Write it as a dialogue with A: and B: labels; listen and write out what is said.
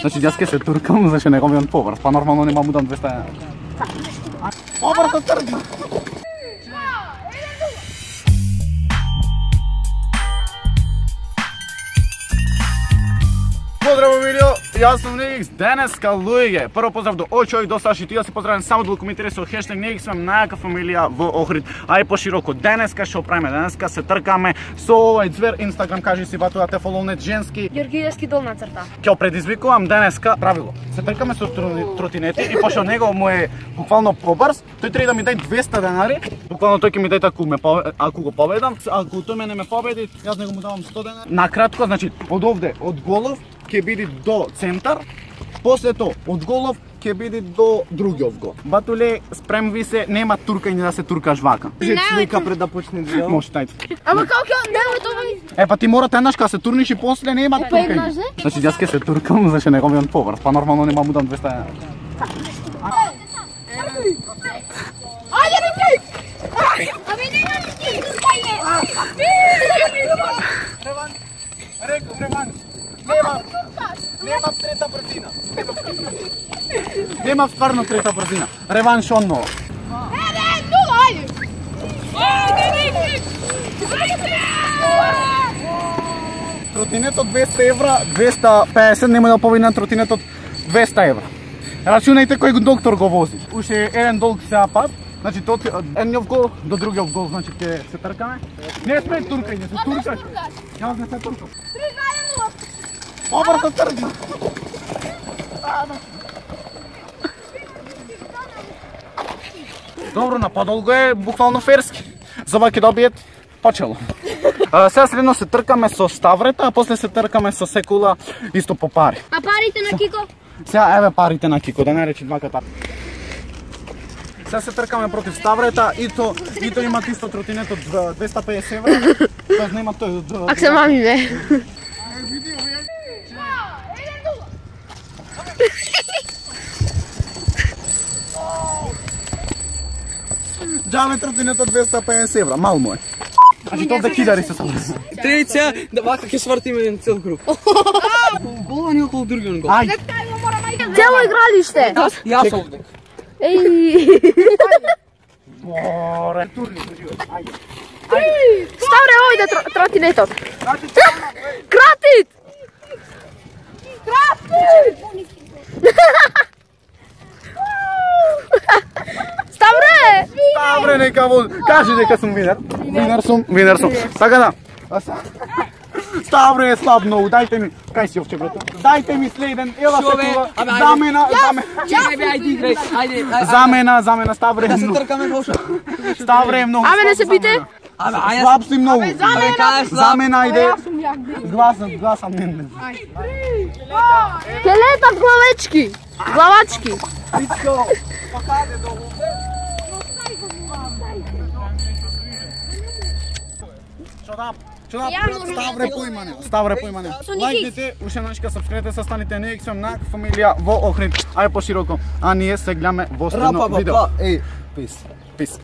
A: Значи јас ке се туркам, значи неговиот поврт, па нормално нема му дам 200 евра. Повртот трди. Поздрав, Емилио, јас сум Негикс, денеска луѓе. Прво поздрав до Очој, до Саши, ти да се поздравам само да коментирате со хештег Негикс, сме најака фамилија во Охрид, а и пошироко. Денеска што правиме? Денеска се тркаме со овој звер, Инстаграм кажи си бату да те фоловнет женски.
B: Георгиевски долна црта.
A: Ќе предизвикувам денеска правило. Се тркаме со тротинети и пошто него му е буквално побрз, тој треба да ми дај 200 денари. Буквално тој ќе ми дај ако ме ако го победам, ако тој мене ме победи, јас него му давам 100 денари. Накратко, значи од овде, од голов ќе биде до центар, после тоа од голов ќе биде до другиот гол. Батуле, спремви се, нема туркање да се туркаш вака.
C: Слика пред да почне да
A: Може тај.
B: Ама како ќе нема тоа?
A: Е, па ти мора еднаш кога се турниш и после нема
B: Па
A: туркање.
B: еднаш, не?
A: Значи јас ке се туркам, значи неговиот поврт, па нормално нема му дам 200 евра.
B: Ајде не плей! Абе не на ти, кај
A: Реванш, реков реванш. Нема, нема трета брзина. Нема стварно трета брзина. Реванш онно.
B: Ајде, ну ајде! Не
A: Тротинетот 200 евра, 250 нема да повинна тротинетот 200 евра. Рачунајте кој доктор го вози. Уште еден долг сега пат. Значи тот едниот гол до другиот гол, значи ќе се тркаме. Не сме туркање, се туркаш. Јас не се туркам. Обрто трди. Добро, на подолго е буквално ферски. За ќе добиет почело. А, сега следно се тркаме со ставрета, а после се тркаме со секула исто по пари.
B: А парите на Кико?
A: Сега еве парите на Кико, да не речи два ката. Сега се тркаме против ставрета и то и то имат исто тротинет од 250 евра. Тоа нема тој.
B: Ак се мами ме.
A: Џаве тротинет од 250 евра, мал му е. Значи тоа да кидари се само.
C: Треца, да вака ќе свртиме еден цел круг. Гол ни околу другиот гол.
A: Ај,
B: Цело игралиште.
C: Јас овде.
B: Еј.
A: боре, турни, ајде.
B: Ставре овде тро- тротинетот. Ставре
A: нека во кажи дека сум винер. Винер сум, винер сум. Така да. Ставре е слаб многу, дајте ми. Кај си овче брато? Дајте ми следен, ела.
C: Абе, ајде.
A: Замена, замена. Замена, замена, Ставре е
C: Да се
A: многу. Ставре е многу.
B: Абе, не
A: слаб
B: се
A: замена.
C: Абе, ајде.
A: Слаб си многу.
C: Абе, кажеш слаб.
A: Замена иде. Гласам, гласам не. не.
B: Ке летат главечки. Главачки.
A: Пичко, па каде да? Што да? Ставре поимане. Ставре поимане. Лајкнете, уште еднашка сабскрете се станите не сум на фамилија во Охрид, ај пошироко. А ние се гледаме во следно
C: Рапа,
A: видео.
C: па, еј, пис.
A: Пис.